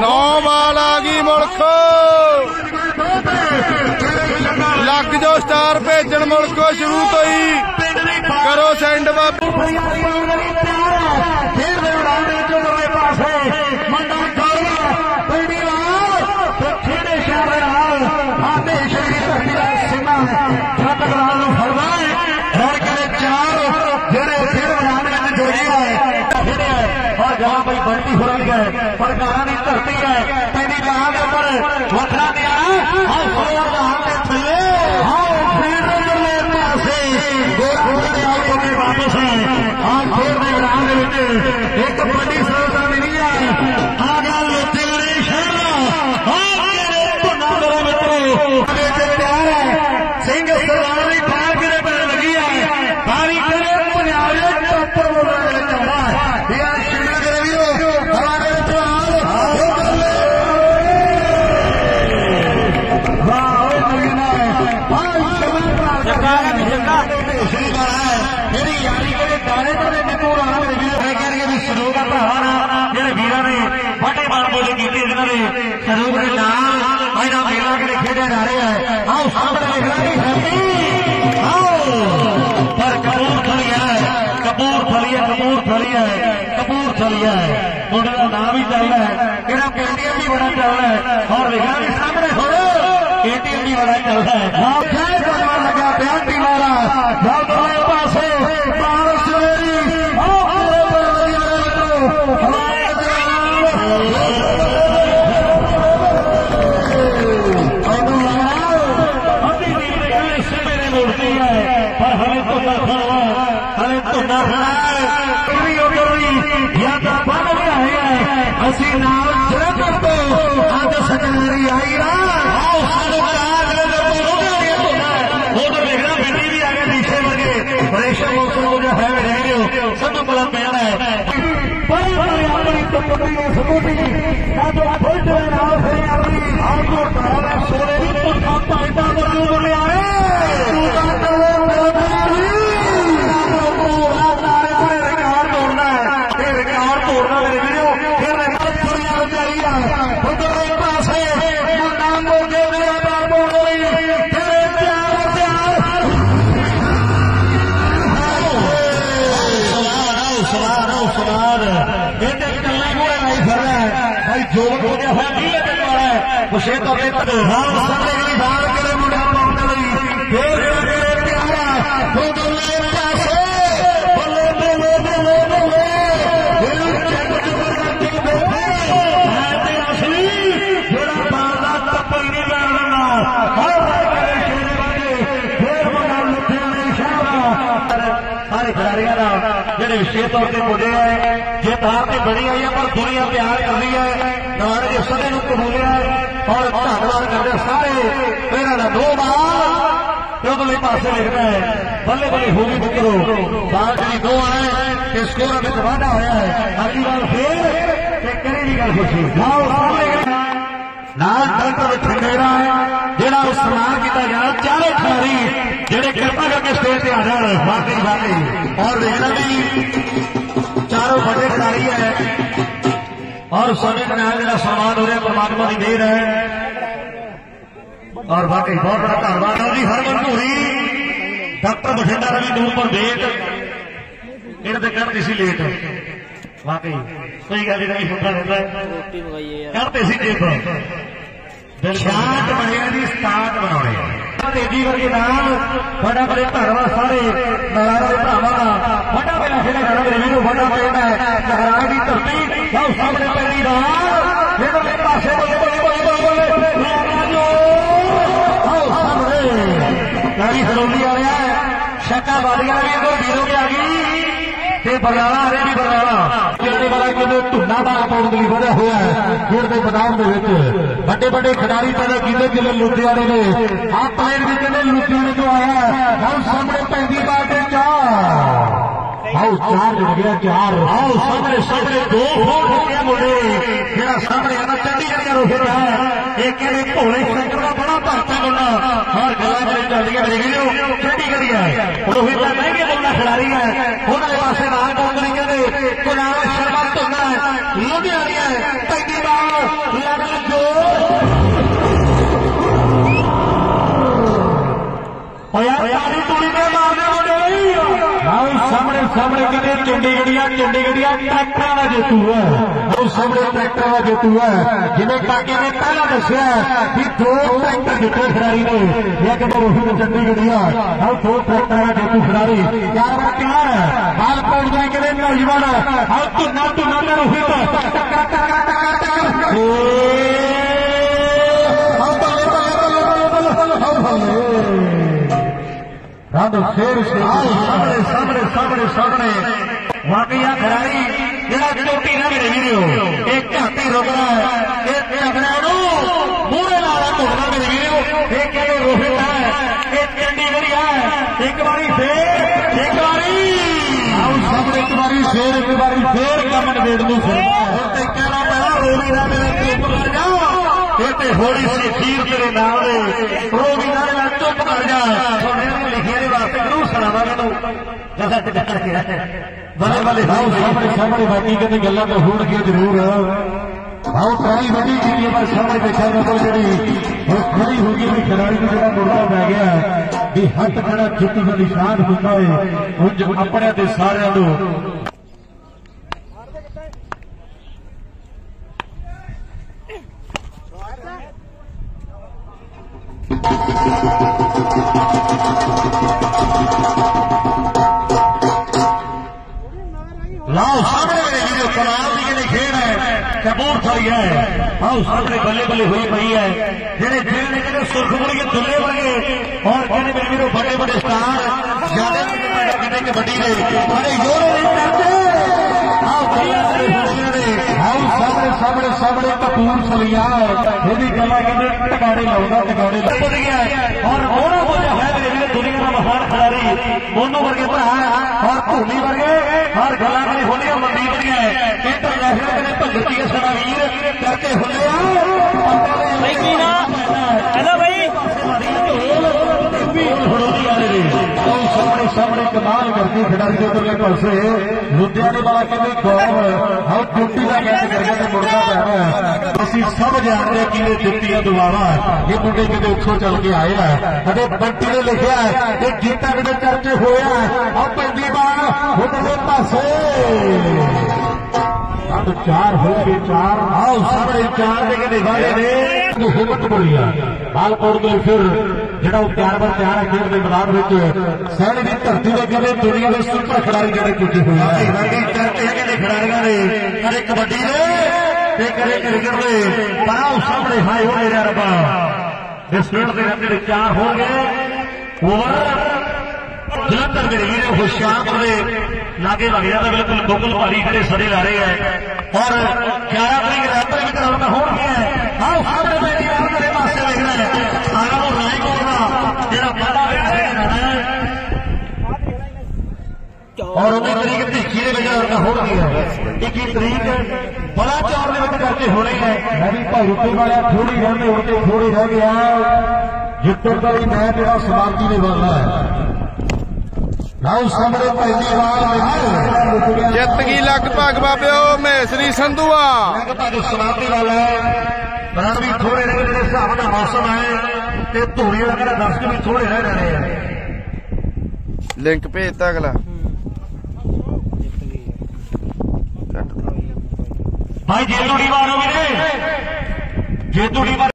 نو بال آ گئی ملک لگ جو سٹار بھیجن ملکو شروع تو کرو سینڈ بابو جہاں بھائی بڑی رہی ہے پر گھر کی دھرتی ہے تیری ماں کے اوپر وکرا دیا آؤ واپس ہے ہر کھوڑ ایک بڑی سروس ملی ہے کپور تھلیا کپور تھلیا کپور تھلیا ہے۔ کپور تھلیا ہے۔ بڑا چل رہا ہے۔ اور وکاس سامنے ہو۔ بڑا چل رہا ہے۔ سب بڑا پیارا ہے توڑنا میرے ویڈیو پھر ریکارڈ تھوڑی چاہیے ادھر پاسے نام بول کے میرا نام بول رہی پھر پیار پیار سوار سوار یہ گوڑے پھر رہا ہے بھائی جو ہو گیا ہوا ہے سارے گلی بال کرے جڑے وشیش طور سے مجھے ہے جیت ہار تے بڑی آئی ہے پر دنیا پیار کر رہی ہے۔ دوبارہ جی سبھی نو قبولیا ہے اور دھنواد کرتے سارے۔ میرا دو بال۔ ادھر پاسے لکھنا ہے۔ بلے بلے ہوگی بکرو۔ بال جی دو آئے کہ اسکور میں واڈا ہوا ہے۔ اگلی بار پھر کرے بھی گل خوشی۔ نال ڈاکٹر ٹھنڈیرا ہے جہاں استعمال کیا جانا چارے کھلاڑی جہے کرپا کر کے اسٹیج سے آ جان باقی باقی اور دیکھنا بھی چاروں بڑے کھلاڑی ہے اور سبھی کا جا سامان ہو رہا ہے پرماتما کی دیر ہے اور باقی بہت بڑا دھنواد ہے جی ہر پوری ڈاکٹر بٹھنڈا روی دور پر بیٹ یہ کرتی سی لیٹ واقعی کوئی گل نہیں ہوتا رہتا ہے۔ کرتے سی جیب شانت بنیا جی سٹارٹ بنا تیزی ورگے نام بڑا بڑے دھنواد سارے نارائن کے بھراوا بڑا بڑا پہنا ہے لہرائے کی دھرتی سب سامنے پہلی بار میرے پاسے بولے بولے بولے بولے گاڑی سرولی آ رہا ہے شکا بھی کے آ گئی تے برگالا آ رہے بھی برگالا کہنے والا کہ ٹھنڈا بال پاؤن کے بڑا ہوا ہے کھیل کے میدان کے بڑے بڑے کھلاڑی پیدا کیتے جلے لدھیانے نے آپ پائر بھی کہنے لدھیانے جو آیا ہم سامنے پہلی بار کے چار آؤ چار جو گیا چار آؤ سامنے سامنے دو فوٹ ہو گیا مجھے جہاں سامنے آنا چنڈی گڑھ روک رہا ہے ایک بھولے شنکر کا بڑا بھرتا بولنا ہر گلا میرے چل گیا میرے گھر چنڈی گڑھ روہت کا مہنگے بولنا کھلاڑی ہے سامنے کتنے چنڈی گڑیا چنڈی گڑیا ٹریکٹر کا جیتو ہے اور سامنے ٹریکٹر کا جیتو ہے جنہیں کاکے نے پہلا دسیا کہ دو ٹریکٹر جیتے کھلاڑی نے ایک تو روہی نے چنڈی گڑیا اور دو ٹریکٹر کا جیتو کھلاڑی چار بار تیار ہے بال پوٹ جائیں کہ نوجوان اور تو نہ تو نہ روہی تو ٹکر ساڈو شیر سامنے سامنے سامنے سامنے۔ واقعی روکنا ہے پورے لالا ٹوکنا میرے ویڈیو ہے، ایک چنڈی ایک باری پھر ایک ایک باری شیر ایک باری پھر کمن ویٹ نو فرما پہلا روی ਤੇ ਹੋੜੀ ਸੀ, ਖੀਰ ਤੇਰੇ ਨਾਲ ਦੇ। ਰੋਵੀ ਨਾ ਮੇਰਾ ਚੁੱਪ ਕਰ ਜਾ। ਸੋਨੇ ਨੂੰ ਲਿਖਿਆ ਦੇ ਵਾਸਤੇ ਜ਼ਰੂਰ ਸੁਣਾਵਾ ਮੈਨੂੰ ਜਸਾ ਤੇ ਕਰ ਗਿਆ। ਬੱਲੇ ਬੱਲੇ ਸਾਹਮਣੇ ਸਾਹਮਣੇ ਬਾਕੀ ਕਹਿੰਦੇ ਗੱਲਾਂ ਤਾਂ ਹੋਣਗੀਆਂ ਜ਼ਰੂਰ। ਆਓ ਟਰਾਈ ਵੱਡੀ ਕੀਤੀ ਪਰ ਸਾਹਮਣੇ ਦੇਖਿਆ ਮਤਲਬ ਜਿਹੜੀ ਉਹ ਖੜੀ ਹੋ ਗਈ ਵੀ ਖਿਡਾਰੀ ਨੂੰ ਜਿਹੜਾ ਮੁਰਦਾ ਪੈ ਗਿਆ ਵੀ ਹੱਥ ਖੜਾ ਜਿੱਤ ਦਾ ਨਿਸ਼ਾਨ ਹੁੰਦਾ ਹੈ। ਉਂਝ ਆਪਣੇ ਤੇ ਸਾਰਿਆਂ ਨੂੰ لاؤ سامنے ہے سرخ مڑ کے دلے اور بڑے بڑے اسٹار زیادہ بڑے یورو آئی سامنے سامنے سامنے کپور سلیا ہے یہ گلا کہ ٹکاڑے لاؤں ٹکاڑے گیا ہے اور دنیا کا مہان کھلاڑی مونو ورگے بھرا اور دھونی ورگے اور گلا کے ہونے مندیپ ورگے انٹرنیشنل نے بھگت سارا ویر کر کے ہونے بھائی کمال کرتی کھڑائی کے پاسے والا کا کہنے کر کے مڑنا پڑنا ہے اسی سب جانتے کہ یہ جتیاں دوبارہ یہ منڈے کتنے اتوں چل کے آئے ہیں بنٹی نے لکھا ہے یہ گیتا کتنے چرچے ہوا ہے اور پہلی بار ہوں پاسے چار ہو گئے چار۔ آؤ سارے چار نے۔ حکمت بولیا بال پور تو پھر جڑا وہ پیار بار پیار ہے کھیل کے میدان سہنے کی دھرتی کے کبھی دنیا کے سپر کھلاڑی کدے کیتے ہوئے کھلاڑیاں نے۔ کدے کبڈی نے کدے کرکٹ نے پر آؤ سامنے ہائے ہو میرا ربا اس ڈسپلٹ کے رنگ چار ہو گئے اوور۔ جلندر کے ہوشیار ہوشیارپور لاگے وغیرہ کا بالکل گوگل پاری کھڑے سڑے لا رہے ہیں اور گیارہ تاریخ رابطے میں کرنا ہو گیا ہے آؤ سامنے بیٹھے ہم میرے واسطے لگ رہا ہے سارا وہ رائے بڑا ہے بڑا چار میں کر کے ہو رہی ہے میں بھی بھائی روپے والا تھوڑی رہنے ہوتے تھوڑی رہ گیا جتوں کا بھی میں میرا سماپتی نے بڑھنا ہے ਜਿੱਤ ਗਈ ਲਗਭਗ ਬਾਬਿਓ ਮਹੇਸ਼ਰੀ ਸੰਧੂਆ। ਲਗਭਗ ਸਮਾਪਤੀ ਵਾਲਾ ਹੈ। ਰਨ ਵੀ ਥੋੜੇ ਰਹਿ ਗਏ ਜਿਹੜੇ ਹਿਸਾਬ ਨਾਲ ਮੌਸਮ ਹੈ। ਤੇ ਧੂੜੀ ਵਗੈਰਾ ਦਰਸ਼ਕ ਵੀ ਥੋੜੇ ਰਹਿ ਜਾਣੇ ਆ। ਲਿੰਕ ਭੇਜਤਾ ਅਗਲਾ। ਭਾਈ ਜੇ ਤੂੜੀ ਵਾਰ ਵੀਰੇ ਜੇ ਤੂੜੀ ਵਾਰ